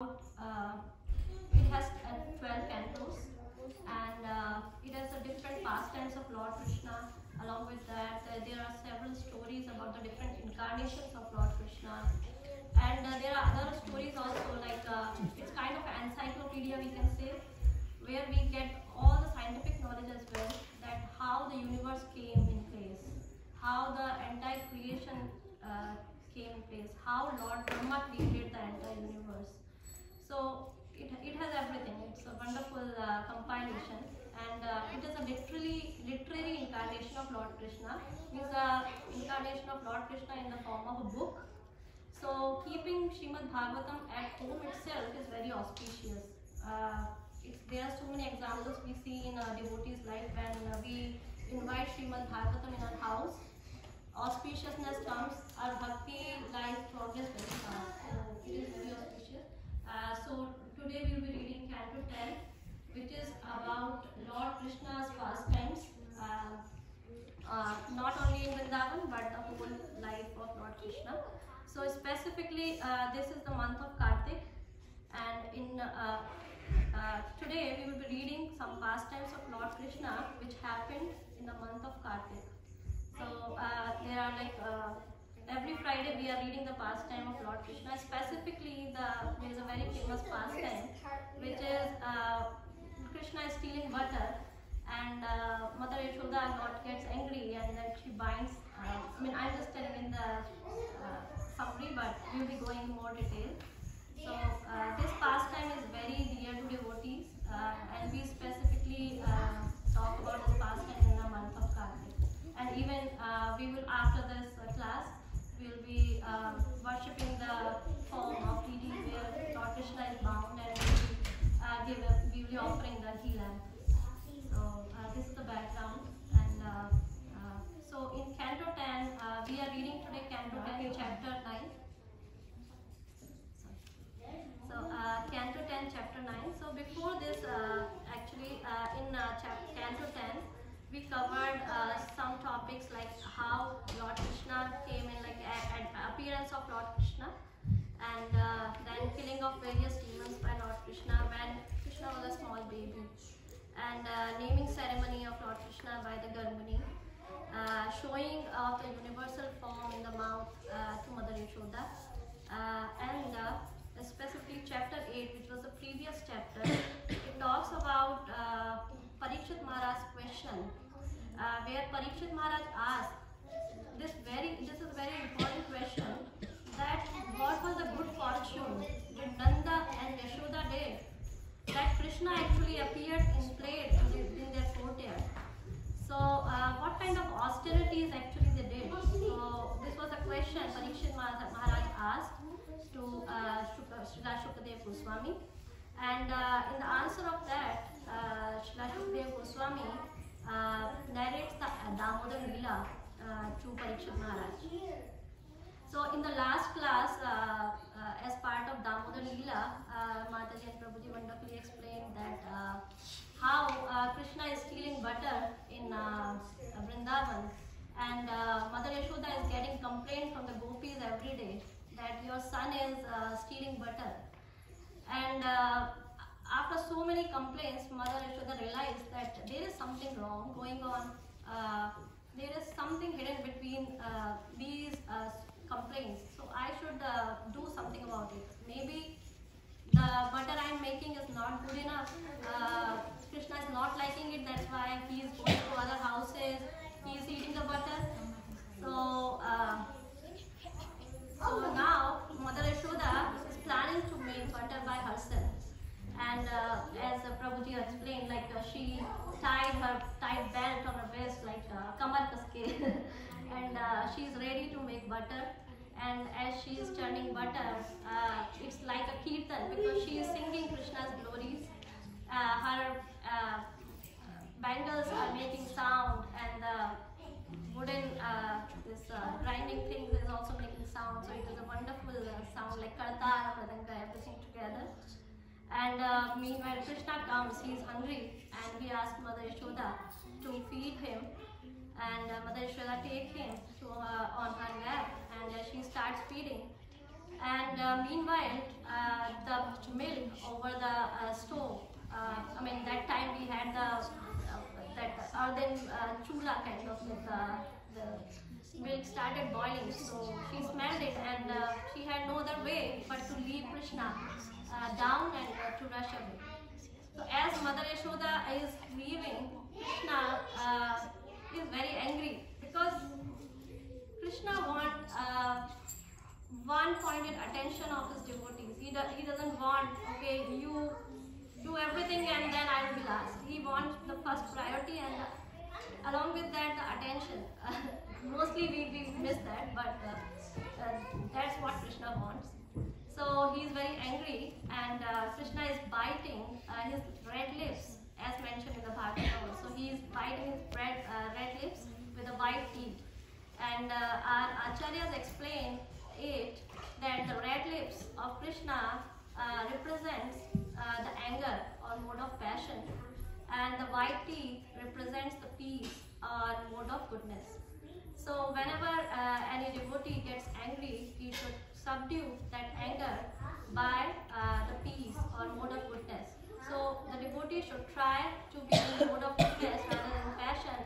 uh, it has uh, 12 cantos and uh, it has the different past pastimes of Lord Krishna. Along with that, uh, there are several stories about the different incarnations of Lord Krishna. And uh, there are other stories also, like uh, it's kind of an encyclopedia, we can say, where we get all the scientific knowledge as well that how the universe came in place, how the entire creation came in place, how Lord Brahma created the entire universe. So it, it has everything. It's a wonderful uh, compilation, and uh, it is a literally literary incarnation of Lord Krishna. It's a incarnation of Lord Krishna in the form of a book. So keeping Srimad Bhagavatam at home itself is very auspicious. Uh, there are so many examples we see in a devotee's life when uh, we invite Srimad Bhagavatam in our house. Auspiciousness comes, our bhakti life progress very fast. It is very auspicious. Uh, so today we will be reading Canto 10, which is about Lord Krishna's pastimes. Uh, uh, not only in Vrindavan but the whole life of Lord Krishna. So specifically, uh, this is the month of Kartik, and in uh, uh, today we will be reading some pastimes of Lord Krishna which happened in the month of Kartik. So uh, there are like uh, every Friday we are reading the pastime of Lord Krishna. Specifically, the there is a very famous pastime which is uh, Krishna is stealing butter and uh, Mother Yashoda got gets angry and then she binds. Uh, I mean, I'm just telling in the uh, summary, but we'll be going in more detail. So uh, this pastime is very dear to devotees, uh, and we specifically uh, talk about this pastime in the month of Kartik. And even uh, we will after this uh, class, we'll be uh, worshipping the form of Didi where Lord Krishna is bound, and we uh, give a, we will be offering the ghee. So uh, this is the background, and uh, uh, so in Canto 10, uh, we are reading today Canto 10, chapter 9. So Canto 10, chapter 9. So before this, actually in uh, chap- Canto 10, we covered uh, some topics like how Lord Krishna came in, like appearance of Lord Krishna, and uh, then killing of various demons by Lord Krishna when Krishna was a small baby, and uh, naming ceremony of Lord Krishna by the Gargamuni, uh, showing of the universal form in the mouth uh, to Mother Yashoda, uh, and specifically chapter 8, which was the previous chapter, it talks about Parikshit Maharaj's question, uh, where Parikshit Maharaj asked this very this is a very important question that what was the good fortune did Nanda and Yashoda did that Krishna actually appeared in plate in, their courtyard. So uh, what kind of austerities actually they did? So this was a question Parikshit Maharaj asked to uh, Shukadev Goswami. And uh, in the answer of that, uh, Goswami uh, narrates the Damodar Leela uh, to Parikshit Maharaj. So in the last class, uh, uh, as part of Damodar Leela, uh, Mataji and Prabhuji wonderfully explained that uh, how uh, Krishna is stealing butter in uh, Vrindavan and uh, Mother Yashoda is getting complaint from the gopis every day that your son is uh, stealing butter. And uh, after so many complaints, Mother Yashoda realized that there is something wrong going on. Uh, there is something hidden between uh, these uh, complaints. So I should uh, do something about it. Maybe the butter I'm making is not good enough. Uh, Krishna is not liking it. That's why he is going to other houses. He is eating the butter. So. Uh, so now Mother Yashoda is planning to make butter by herself. And uh, as uh, Prabhuji explained, like uh, she tied her tight belt on her waist like uh, kamar kaske, and uh, she's ready to make butter. And as she is turning butter, uh, it's like a kirtan because she is singing Krishna's glories. Uh, her uh, bangles are making sound, and the wooden this grinding thing is also making sound. So it is a wonderful sound like kartara, mridanga, everything together. And uh, meanwhile, Krishna comes, he is hungry, and we ask Mother Yashoda to feed him. And uh, Mother Yashoda take him to on her lap, and uh, she starts feeding. And uh, meanwhile, uh, the milk over the uh, stove. I mean, that time we had the that earthen uh, chula kind of the milk started boiling. So she smelled it, and she had no other way but to leave Krishna uh, down and uh, to rush away. So as Mother Yashoda is leaving, Krishna uh, is very angry because Krishna wants uh, one pointed attention of his devotees. He, do, he doesn't want, okay, you do everything and then I will be last. He wants the first priority and along with that the attention. mostly we, we miss that, but uh, uh, that's what Krishna wants. So he is very angry and uh, Krishna is biting uh, his red lips as mentioned in the Bhagavatam. So he is biting his red, uh, red lips with a white teeth. And uh, our acharyas explain it that the red lips of Krishna uh, represents uh, the anger or mode of passion and the white teeth represents the peace or mode of goodness. So whenever any devotee gets angry, he should subdue that anger by uh, the peace or mode of goodness. So the devotee should try to be in the mode of goodness rather than passion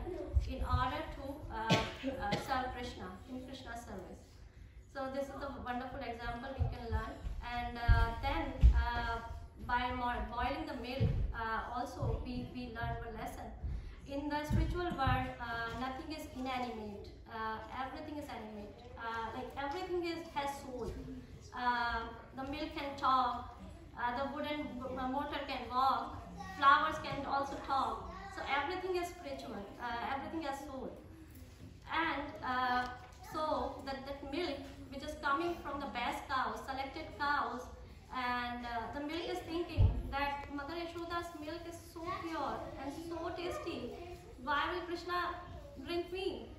in order to uh, uh, serve Krishna in Krishna's service. So this is a wonderful example we can learn. And uh, then uh, by boiling the milk, uh, also we, we learn one lesson. In the spiritual world, nothing is inanimate. Everything is animate. Uh, like everything is has soul. Uh, the milk can talk. Uh, the wooden motor can walk. Flowers can also talk. So everything is spiritual. Uh, everything has soul. And uh, so that, that milk, which is coming from the best cows, selected cows, and uh, the milk is thinking that Mother Yashoda's milk is so pure and so tasty. Why will Krishna drink me?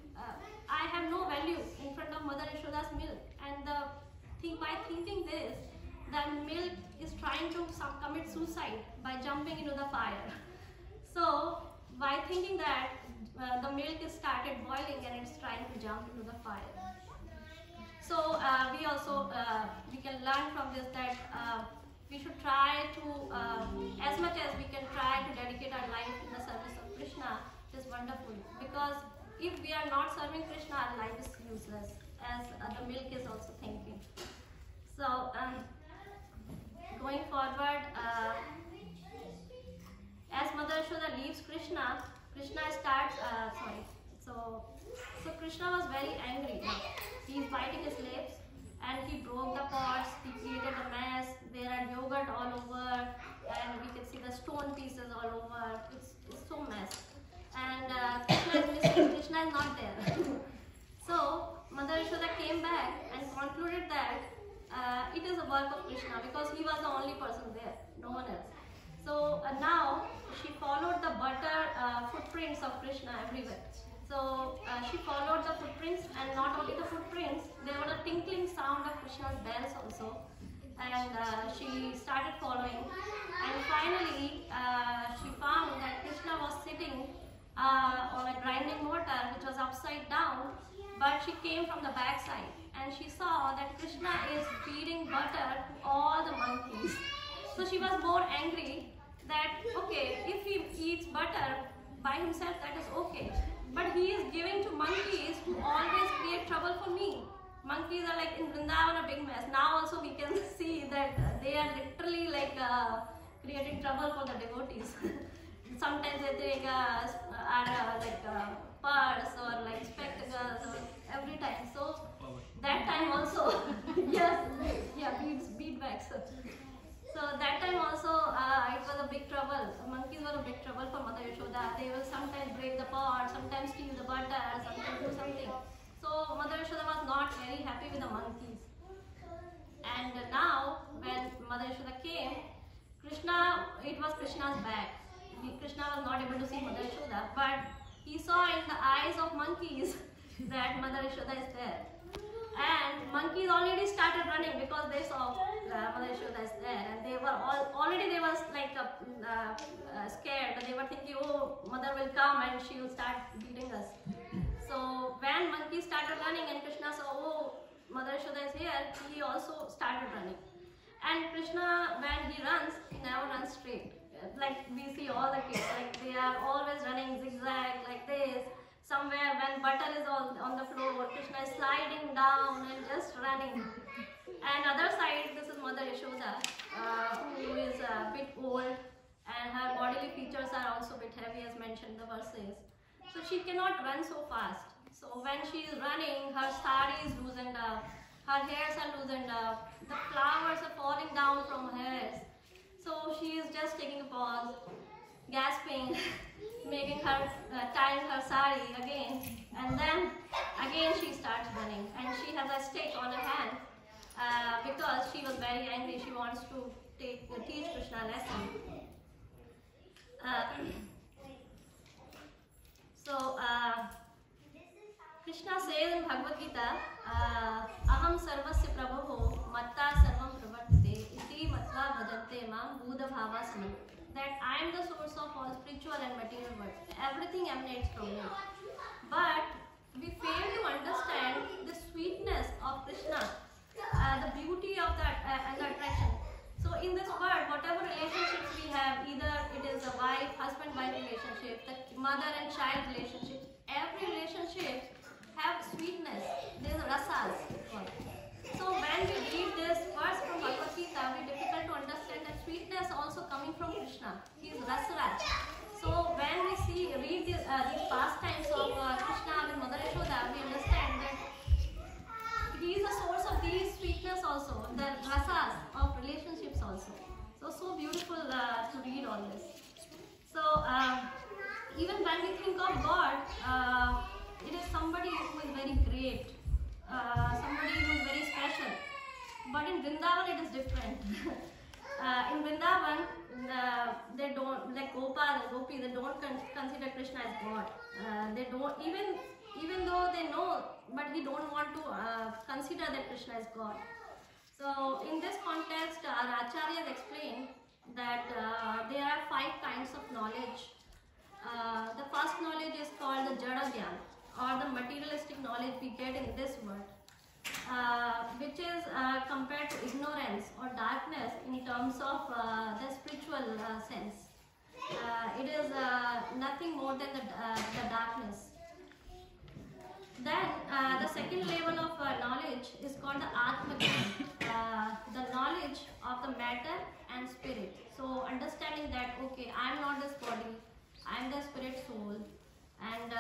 Uh, I have no value in front of Mother Yashoda's milk. And the think by thinking this, the milk is trying to commit suicide by jumping into the fire. So by thinking that uh, the milk is started boiling and it's trying to jump into the fire. So uh, we also uh, we can learn from this that uh, we should try to um, as much as we can try to dedicate our life in the service of Krishna. Is wonderful because if we are not serving Krishna, our life is useless. As uh, the milk is also thinking. So um, going forward. Uh, as Mother Yashoda leaves Krishna, Krishna starts, uh, sorry, so, so Krishna was very angry. He is biting his lips and he broke the pots, he created a mess, there are yogurt all over and we can see the stone pieces all over. It's, it's so mess. And uh, Krishna is Krishna is not there. so Mother Yashoda came back and concluded that uh, it is a work of Krishna because he was the only person there, no one else. So uh, now she followed the butter uh, footprints of Krishna everywhere. So uh, she followed the footprints, and not only the footprints, there was a tinkling sound of Krishna's bells also. And uh, she started following, and finally uh, she found that Krishna was sitting uh, on a grinding mortar which was upside down, but she came from the backside, and she saw that Krishna is feeding butter to all the monkeys. So she was more angry that okay, if he eats butter by himself, that is okay. But he is giving to monkeys who always create trouble for me. Monkeys are like in Vrindavan a big mess. Now also we can see that they are literally like uh, creating trouble for the devotees. Sometimes they take uh, uh, like uh, purse or like spectacles or every time. So that time also, yes, yeah, beads, beadbags. So that time also uh, it was a big trouble. Monkeys were a big trouble for Mother Yashoda. They will sometimes break the pot, sometimes steal the butter, sometimes do something. So Mother Yashoda was not very happy with the monkeys. And now when Mother Yashoda came, Krishna, it was Krishna's back. Krishna was not able to see Mother Yashoda, but he saw in the eyes of monkeys that Mother Yashoda is there. And monkeys already started running because they saw uh, Mother Yashoda is there, and they were all already they were like uh, uh, uh, scared. They were thinking, oh, Mother will come and she will start beating us. So when monkeys started running, and Krishna saw, oh, Mother Yashoda is here, he also started running. And Krishna, when he runs, he never runs straight. Like we see all the kids, like they are always running zigzag like this. Somewhere when butter is all on the floor, Krishna is sliding down and just running. And other side, this is Mother Yashoda, uh, who is a bit old and her bodily features are also a bit heavy as mentioned the verses. So she cannot run so fast. So when she is running, her sari is loosened up, her hairs are loosened up, the flowers are falling down from her hairs. So she is just taking a pause, gasping, making her, uh, tying her sari again, and then again she starts running. And she has a stick on her hand uh, because she was very angry. She wants to take, uh, teach Krishna a lesson. Uh, so, uh, Krishna says in Bhagavad Gita, uh, Aham sarvasya prabho matta sarvam pravartate That I am the source of all spiritual and material worlds. Everything emanates from me. But we fail to understand the sweetness of Krishna, uh, the beauty of that uh, and the attraction. So in this world, whatever relationships we have, either it is a wife, husband-wife relationship, the mother and child relationship, every relationship have sweetness. There's rasas. So when we read this verse from Bhagavad Gita, we difficult to understand that sweetness also coming from Krishna. He is Rasaraj. So when we see read this, uh, these pastimes of uh, Krishna with Mother Yashoda, we understand that he is the source of these sweetness also, the rasas of relationships also. So, so beautiful uh, to read all this. So, um, even when we think of God, uh, it is somebody who is very great, uh, somebody who is very special. But in Vrindavan, it is different. uh, in Vrindavan, uh, they don't, like Gopal and Gopi, they don't con- consider Krishna as God. Uh, they don't, even even though they know, but he don't want to uh, consider that Krishna is God. So in this context, our acharyas explain that uh, there are five kinds of knowledge. Uh, the first knowledge is called the Jada Gyan, or the materialistic knowledge we get in this world, uh, which is uh, compared to ignorance or darkness in terms of uh, the spiritual uh, sense. Uh, it is nothing more than the, the darkness. Then the second level of knowledge is called the Atma Gyan, uh, the knowledge of the matter and spirit. So understanding that okay, I am not this body, I am the spirit soul, and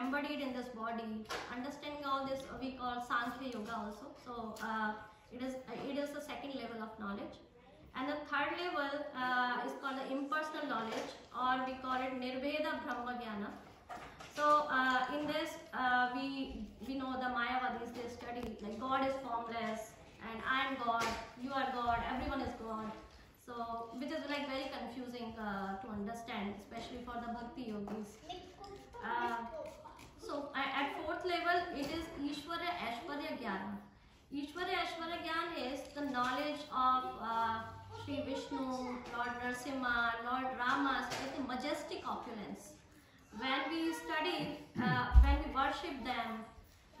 embodied in this body. Understanding all this uh, we call Sankhya Yoga also. So uh, it is it is the second level of knowledge. And the third level uh, is called the impersonal knowledge, or we call it Nirveda Brahma Jnana. So uh, in this, uh, we we know the Mayavadis they study like God is formless, and I am God, you are God, everyone is God. So which is like very confusing uh, to understand, especially for the bhakti yogis. Uh, so at fourth level, it is Ishvara Ashwarya Jnana. Ishvara Ashwarya Jnana is the knowledge of uh, Vishnu, Lord Narasimha, Lord Rama's like the majestic opulence. When we study, uh, when we worship them,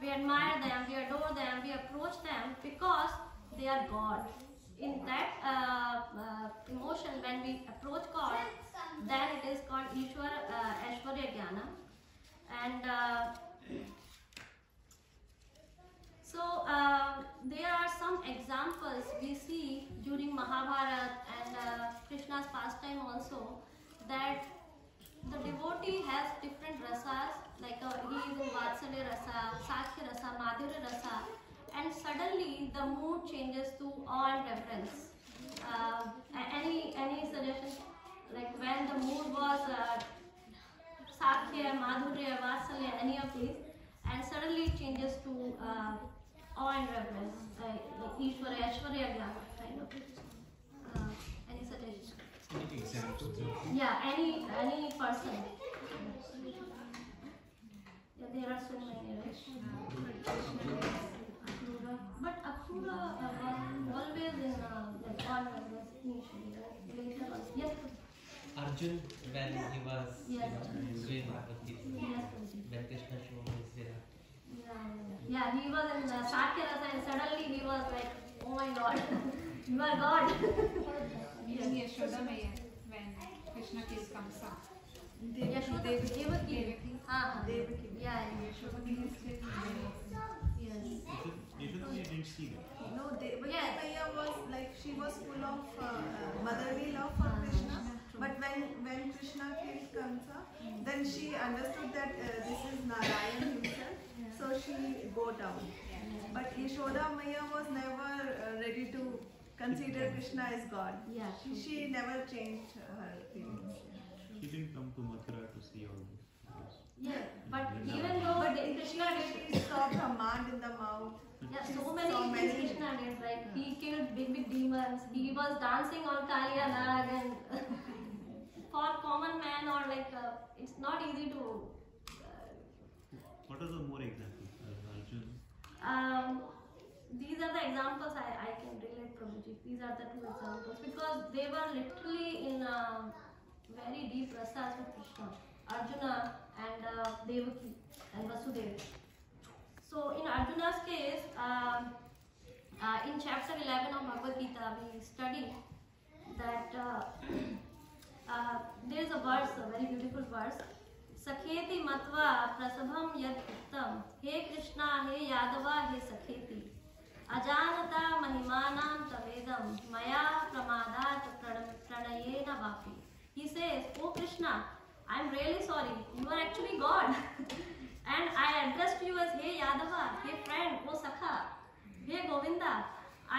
we admire them, we adore them, we approach them because they are God. In that uh, uh, emotion, when we approach God, then it is called Ishwar uh, Ashwarya. And uh, so uh, there are some examples we see during Mahabharata and uh, Krishna's pastime also that the devotee has different rasas like uh, he is in Vatsalya rasa, Sakhya rasa, Madhurya rasa and suddenly the mood changes to all reverence. Uh, any any suggestion like when the mood was Sakhya, Madhurya, Vatsalya, any of these, and suddenly it changes to uh, awe and reverence, like Ishvara, Ashwarya, kind of. Uh, any suggestion? Examples Yeah, any any person. Yeah, there are so many, right? But Akrura uh, was always in uh, like always initially, right? Later on. Yes, Arjun, when he was Yes. you know, doing yes, Prabhuji. when Krishna showed his uh, Yeah, yeah, he was in uh, Sakyarasa and suddenly he was like, oh my god, you are God. Even Yashoda Maya, when Krishna killed Kamsa. Yashoda, Devaki. हाँ हाँ Devaki. Yeah, yeah. Yashoda is still Yes. Yashoda Maya didn't see that. No, Devaki Yes. Maya was like she was full of uh, uh, motherly love for Krishna. But when when Krishna killed Kamsa, then she understood that uh, this is Narayan himself. So she bowed down. But Yashoda Maiya was never uh, ready to consider Krishna as God. Yeah, She, she never changed her feelings. She didn't come to Mathura to see all this. Because Yeah, but even though But the- she, Krishna did, she stopped her man in the mouth. yeah, She so many things many- Krishna did. Like he killed big big demons. He was dancing on Kaliya Nag, and for common man or like uh, it's not easy to. Uh, What are the more examples? Uh, Arjun. um, these are the examples I, I can relate from Prabhuji. These are the two examples because they were literally in um very deep rasas with Krishna. Arjuna and uh, Devaki and Vasudeva. So in Arjuna's case, um, uh, in chapter 11 of Bhagavad Gita, we study that uh, uh, there is a verse, a very beautiful verse. सखेति मत्वा प्रसभम यद उत्तम हे कृष्णा हे यादवा हे सखेति अजानता महिमानां तवेदम मया प्रमादात प्रण- प्रणयेन वापि he says oh krishna i am really sorry you are actually god and i addressed you as hey yadava hey friend oh sakha hey govinda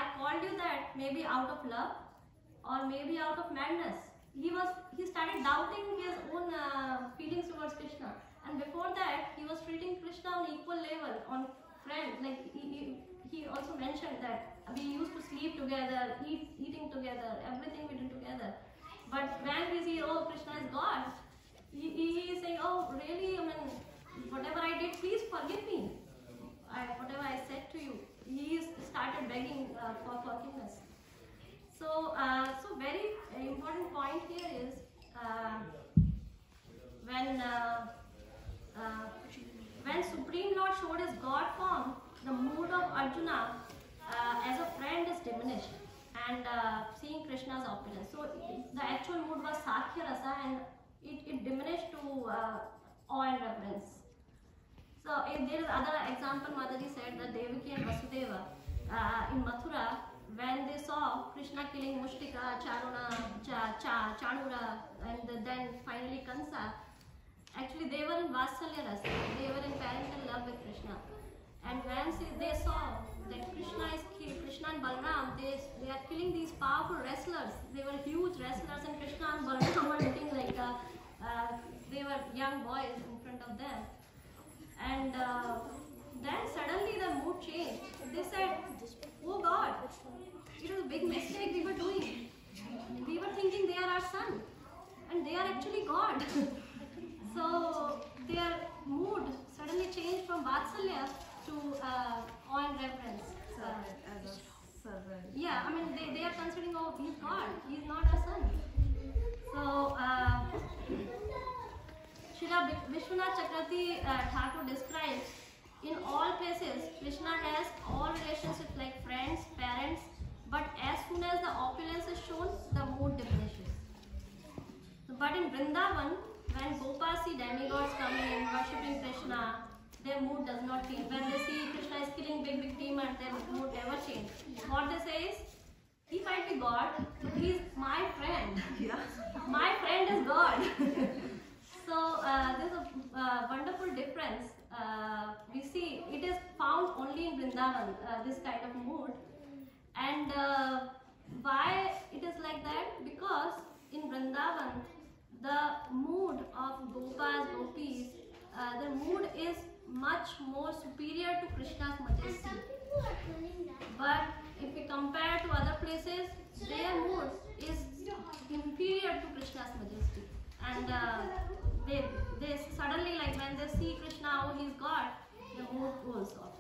i called you that maybe out of love or maybe out of madness he was he started doubting his own uh, feelings towards krishna. And before that he was treating krishna on equal level on friend like he, he, also mentioned that we used to sleep together eat eating together everything we did together. But when we see oh krishna is god he, he, he is saying oh really? I mean whatever i did please forgive me. I, whatever i said to you he started begging uh, for forgiveness so, uh, so very important point here is uh, when uh, uh, when Supreme Lord showed his God form, the mood of Arjuna uh, as a friend is diminished, and uh, seeing Krishna's opulence. So the actual mood was Sakhya Rasa, and it, it diminished to awe and reverence. So if there is other example, Mataji said that Devaki and Vasudeva in Mathura, when they saw Krishna killing Mushtika, Charuna, Cha, Cha, Chanura, and then finally Kansa, actually they were in Vatsalya Rasa, they were in parental love with Krishna. And when they saw that Krishna is Krishna and Balram, they, they are killing these powerful wrestlers. They were huge wrestlers, and Krishna and Balram were looking like uh, uh, they were young boys in front of them. And uh, then suddenly the mood changed. They said, Oh God, it was a big mistake we were doing. We were thinking they are our son, and they are actually God. so their mood suddenly changed from Vatsalya to uh, and reverence. Yeah, I mean, they, they are considering, oh, he's God, he's not our son. So, uh, Vishwanath Chakravarti uh, Thakur describes in all places, Krishna has all relationships like friends, parents, but as soon as the opulence is shown, the mood diminishes. But in Vrindavan, when Gopas see demigods coming and worshipping Krishna, their mood does not change. When they see Krishna is killing big, big demons, their mood never changes. What they say is, he might be God, but he is my friend. Yeah. My friend is God. so uh, there's a uh, wonderful difference. Uh, we see it is found only in Vrindavan, uh, this kind of mood. And uh, why it is like that? Because in Vrindavan, the mood of Gopas, Gopis, uh, the mood is much more superior to Krishna's majesty. But if we compare to other places, their mood is inferior to Krishna's majesty. And uh, they, they suddenly, like when they see Krishna, oh, he's God, the mood goes off.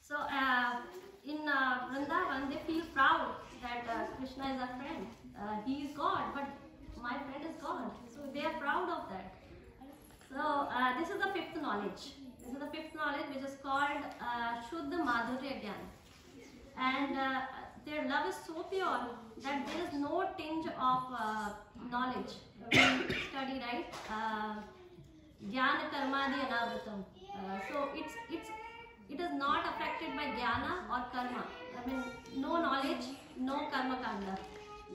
So uh, in uh, Vrindavan, they feel proud that uh, Krishna is a friend. Uh, he is God, but my friend is God. So they are proud of that. So uh, this is the fifth knowledge. this is the fifth knowledge which is called uh, Shuddha Madhurya Gyan. And uh, their love is so pure that there is no tinge of uh, knowledge. Study, right? Uh, Jnana Karmadi Anavritam. So it's, it's, it is not affected by jnana or karma. I mean, no knowledge, no karma kanda.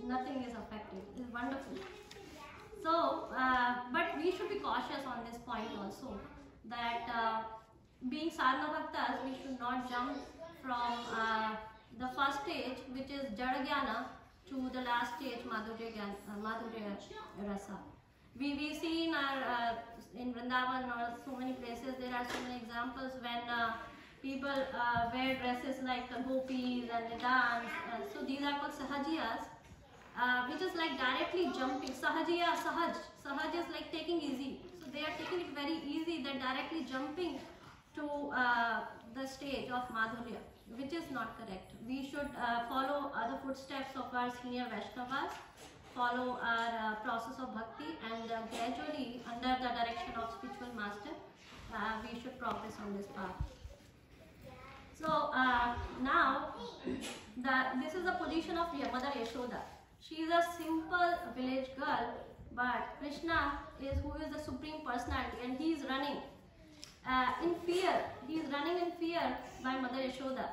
Nothing is affected. It's wonderful. So, uh, but we should be cautious on this point also that uh, being sadhana bhaktas, we should not jump from uh, the first stage, which is jnana, to the last stage, madhurya, uh, madhurya rasa. We, we see in our uh, in Vrindavan or so many places there are so many examples when uh, people uh, wear dresses like the gopis and they dance. Uh, so these are called sahajiyas, uh, which is like directly jumping. Sahajiya, sahaj. Sahaj is like taking easy. So they are taking it very easy. They're directly jumping to uh, the stage of Madhurya, which is not correct. We should uh, follow other footsteps of our senior Vaishnavas, follow our uh, process of bhakti, and gradually, under the direction of spiritual master, we should progress on this path. So uh, now, this is the position of mother Yashoda. She is a simple village girl, but Krishna is who is the supreme personality, and he is running uh, in fear. He is running in fear by Mother Yashoda,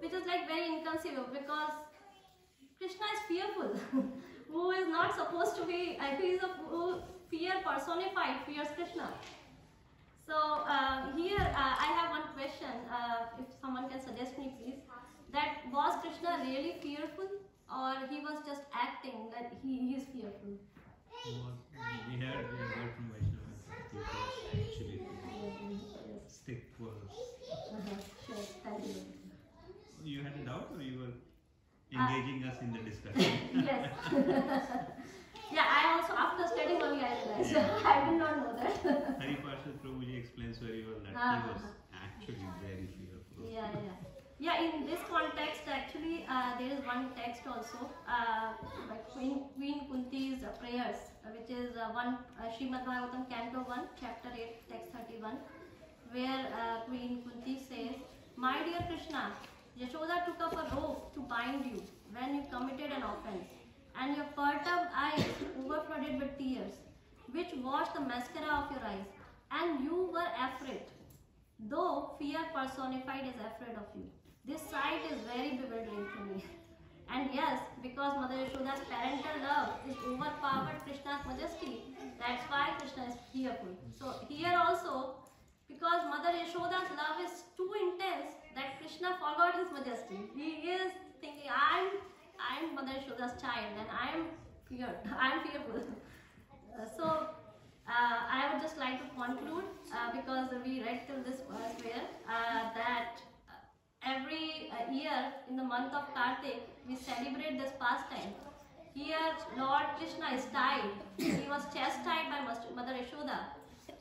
which is like very inconceivable because Krishna is fearful. who is not supposed to be? Uh, he is a who, fear personified. Fears Krishna. So uh, here uh, I have one question. Uh, if someone can suggest me, please. That was Krishna really fearful, or he was just acting that he, he is fearful? We had we had heard from Vaishnava that he was actually stick was. Uh-huh. Sure. Thank you. You had a doubt or you were engaging us in the discussion? yes. yeah, I also after studying only I realized. I did not know Parshad Prabhuji explains very well that Ah. he was actually very fearful. yeah, yeah. Yeah, in this context, actually, uh, there is one text also, uh, by Queen, Queen Kunti's uh, prayers, which is uh, one uh, Srimad Bhagavatam, Canto 1, Chapter 8, Text 31, where uh, Queen Kunti says, My dear Krishna, Yashoda took up a rope to bind you when you committed an offense, and your perturbed eyes overflooded with tears, which washed the mascara of your eyes, and you were afraid. Though fear personified is afraid of you. This sight is very bewildering to me. And yes, because Mother Yashoda's parental love is overpowered Krishna's majesty, that's why Krishna is fearful. So here also, because Mother Yashoda's love is too intense that Krishna forgot his majesty. He is thinking, I'm I'm Mother Yashoda's child and I'm feared. I'm fearful. So I would just like to conclude uh, because we read till this verse where uh, that uh, every uh, year in the month of Kartik we celebrate this pastime. Here Lord Krishna is tied. He was chastised by Mother Yashoda.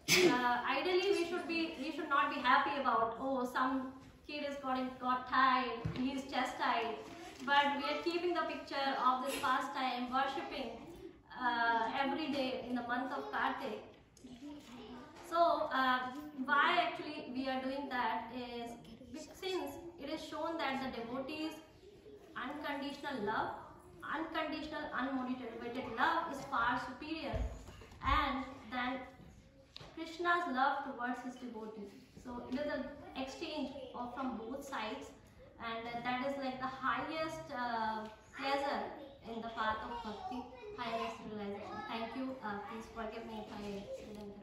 Uh, ideally, we should be we should not be happy about oh some kid is got got tied, he is chastised. But we are keeping the picture of this pastime, worshipping uh, every day in the month of Kartik. So, uh, why actually we are doing that is since it is shown that the devotees' unconditional love, unconditional, unmotivated love is far superior, and then Krishna's love towards his devotees. So, it is an exchange of from both sides, and that is like the highest uh, pleasure in the path of bhakti, higher rationalization. Thank you. Uh, please forgive me if I